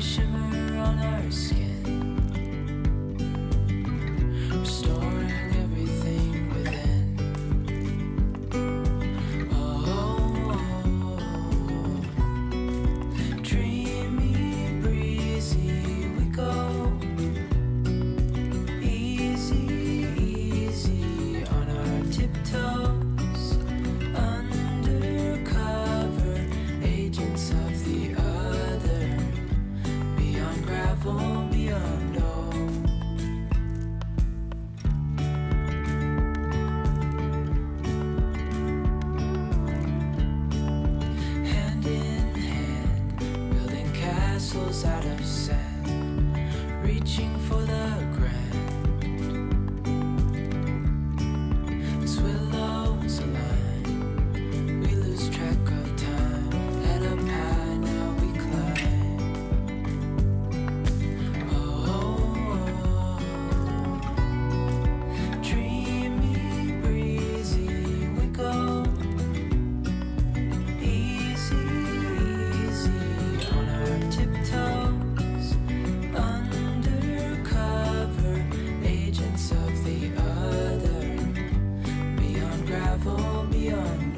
什么？Patreon.